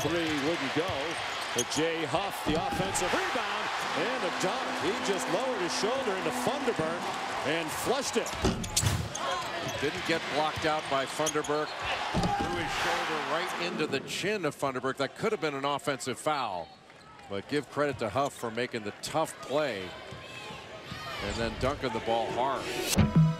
three wouldn't go. But Jay Huff, the offensive rebound, and a dunk. He just lowered his shoulder into Thunderbird and flushed it. Didn't get blocked out by Thunderbird. Threw his shoulder right into the chin of Thunderbird. That could have been an offensive foul. But give credit to Huff for making the tough play and then dunking the ball hard.